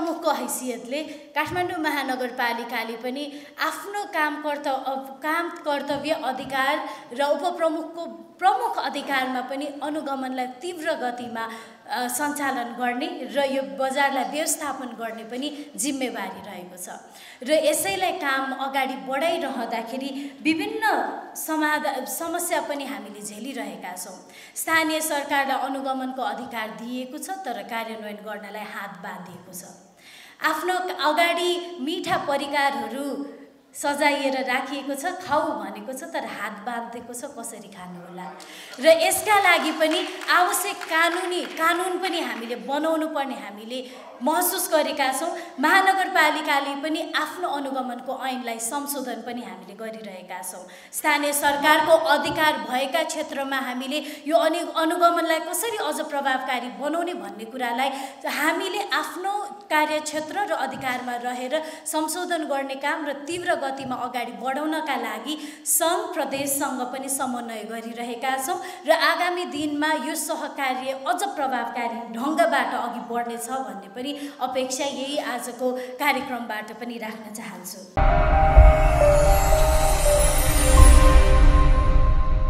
प्रमुखको हैसियतले काठमाडौँ महानगरपालिकाले पनि आफ्नो काम कर्तव्य काम कर्तव्य अधिकार र उपप्रमुखको प्रमुख अधिकारमा पनि अनुगमनलाई तीव्र गतिमा सञ्चालन गर्ने र यो बजारलाई व्यवस्थापन गर्ने पनि जिम्मेवारी रहेको छ। र यसैलाई काम अगाडि बढाइरहँदाखेरि विभिन्न समाधा समस्या पनि हामीले झेलिरहेका छौँ। स्थानीय सरकारलाई अनुगमनको अधिकार दिएको छ तर कार्यान्वयन गर्नलाई हात बाँधिएको छ। आफ्नो अगाडि मिठा परिकारहरू सजाइएर राखिएको छ खाऊ भनेको छ तर हात बाँधिएको छ कसरी खानु होला? र यसका लागि पनि आवश्यक कानुनी कानुन पनि हामीले बनाउनु पर्ने हामीले महसुस गरेका छौँ। महानगरपालिकाले पनि आफ्नो अनुगमनको ऐनलाई संशोधन पनि हामीले गरिरहेका छौँ। स्थानीय सरकारको अधिकार भएका क्षेत्रमा हामीले यो अनि अनुगमनलाई कसरी अझ प्रभावकारी बनाउने भन्ने कुरालाई हामीले आफ्नो कार्यक्षेत्र र अधिकारमा रहेर संशोधन गर्ने काम र तीव्र गतिमा अगाडि बढाउनका लागि सङ्घ प्रदेशसँग पनि समन्वय गरिरहेका छौँ र आगामी दिनमा यो सहकार्य अझ प्रभावकारी ढङ्गबाट अघि बढ्नेछ भन्ने पनि अपेक्षा यही आजको कार्यक्रमबाट पनि राख्न चाहन्छु।